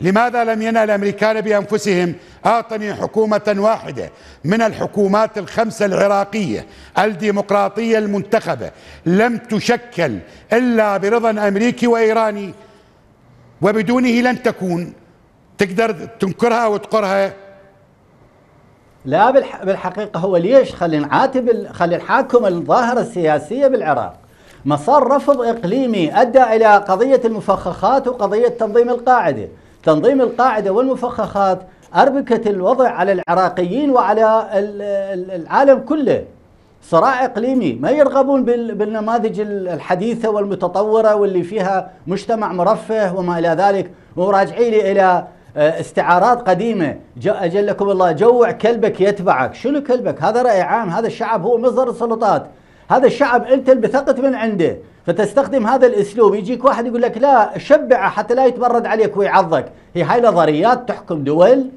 لماذا لم ينال الامريكان بأنفسهم؟ أعطني حكومة واحدة من الحكومات الخمسه العراقية الديمقراطية المنتخبة. لم تشكل إلا برضا أمريكي وإيراني. وبدونه لن تكون. تقدر تنكرها وتقرها؟ لا بالحقيقة هو ليش؟ خلي نعاتب خلي نحاكم الظاهرة السياسية بالعراق. مسار رفض إقليمي أدى إلى قضية المفخخات وقضية تنظيم القاعدة. تنظيم القاعدة والمفخخات أربكت الوضع على العراقيين وعلى العالم كله. صراع إقليمي ما يرغبون بالنماذج الحديثة والمتطورة واللي فيها مجتمع مرفه وما إلى ذلك وراجعين إلى آه، استعارات قديمة. أجلكم الله جوع كلبك يتبعك. شنو كلبك؟ هذا رأي عام هذا الشعب هو مصدر السلطات. هذا الشعب أنت بثقت من عنده. فتستخدم هذا الأسلوب. يجيك واحد يقول لك لا شبعه حتى لا يتبرد عليك ويعضك هي هاي نظريات تحكم دول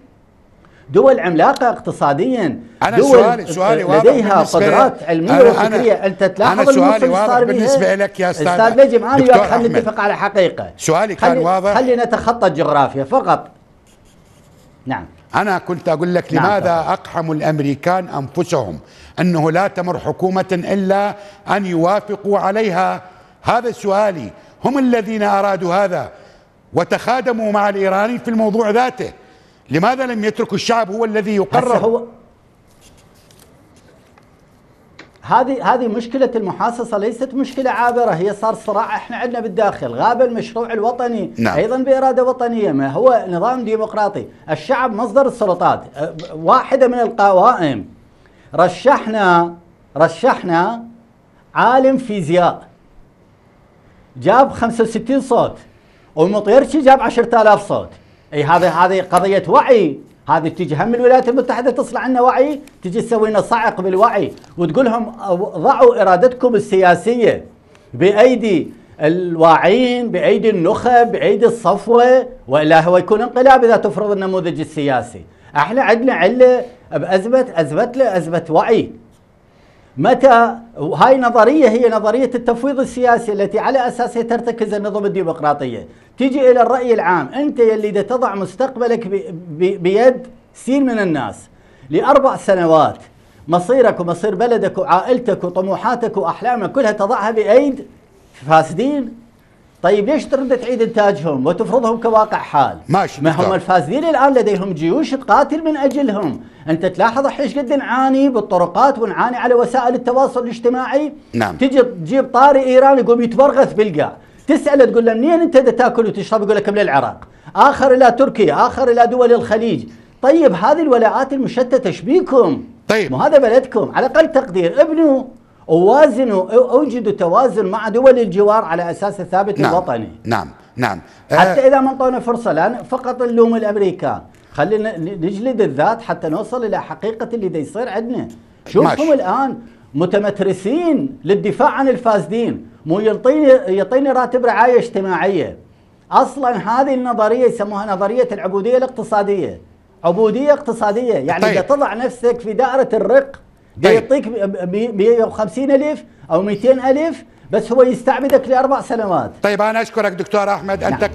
دول عملاقة اقتصاديا. أنا دول سؤالي سؤالي لديها قدرات علمية وفكرية. أنت تلاحظ أنا سؤالي واضح بالنسبة لك يا أستاذ أستاذ نجم أنا وياك خلينا نتفق على حقيقة. سؤالي كان خلي واضح. خلينا نتخطى الجغرافيا فقط. نعم. أنا كنت أقول لك نعم لماذا طبعا. أقحموا الأمريكان أنفسهم؟ أنه لا تمر حكومة إلا أن يوافقوا عليها هذا سؤالي. هم الذين أرادوا هذا وتخادموا مع الإيراني في الموضوع ذاته. لماذا لم يتركوا الشعب هو الذي يقرر؟ هو هذه هذه مشكلة المحاصصة ليست مشكلة عابرة هي صار صراع إحنا عندنا بالداخل غاب المشروع الوطني نعم. أيضا بإرادة وطنية ما هو نظام ديمقراطي؟ الشعب مصدر السلطات واحدة من القوائم. رشحنا رشحنا عالم فيزياء. جاب 65 صوت والمطيرشي جاب 10000 صوت. إي هذا هذه قضية وعي. هذه تجي هم الولايات المتحدة تصنع عنا وعي تجي تسوي لنا صعق بالوعي وتقول لهم ضعوا إرادتكم السياسية بأيدي الواعين بأيدي النخب بأيدي الصفوة وإلا هو يكون انقلاب إذا تفرض النموذج السياسي. أحنا عندنا علة بازمه له أزمة وعي. متى؟ هاي نظرية هي نظرية التفويض السياسي التي على أساسها ترتكز النظم الديمقراطية. تيجي إلى الرأي العام أنت يلي دا تضع مستقبلك بيد سين من الناس لأربع سنوات مصيرك ومصير بلدك وعائلتك وطموحاتك وأحلامك كلها تضعها بأيد فاسدين؟ طيب ليش ترد تعيد إنتاجهم وتفرضهم كواقع حال؟ ماشي ما هم الفاسدين الآن لديهم جيوش تقاتل من أجلهم، أنت تلاحظ إيش قد نعاني بالطرقات ونعاني على وسائل التواصل الاجتماعي؟ نعم. تجي تجيب طاري ايراني يقوم يتبرغث بالقاع، تسأله تقول له منين أنت تأكل وتشرب؟ يقول لك من العراق، آخر إلى تركيا، آخر إلى دول الخليج، طيب هذه الولاءات المشتتة إيش بيكم؟ طيب. مو هذا بلدكم، على أقل تقدير. ابنوا ووازنوا اوجدوا توازن مع دول الجوار على أساس الثابت نعم. الوطني نعم. نعم. حتى آه، إذا ما انطونا فرصة لا فقط نلوم الامريكان خلينا نجلد الذات حتى نوصل إلى حقيقة اللي دا يصير عندنا. شوفهم الآن متمترسين للدفاع عن الفاسدين مو يعطيني يعطيني راتب رعاية اجتماعية. أصلا هذه النظرية يسموها نظرية العبودية الاقتصادية. عبودية اقتصادية. يعني طيب. تضع نفسك في دائرة الرق طيب. يعطيك 150 ألف أو 200 ألف بس هو يستعبدك لأربع سنوات طيب أنا أشكرك دكتور أحمد نعم. أنت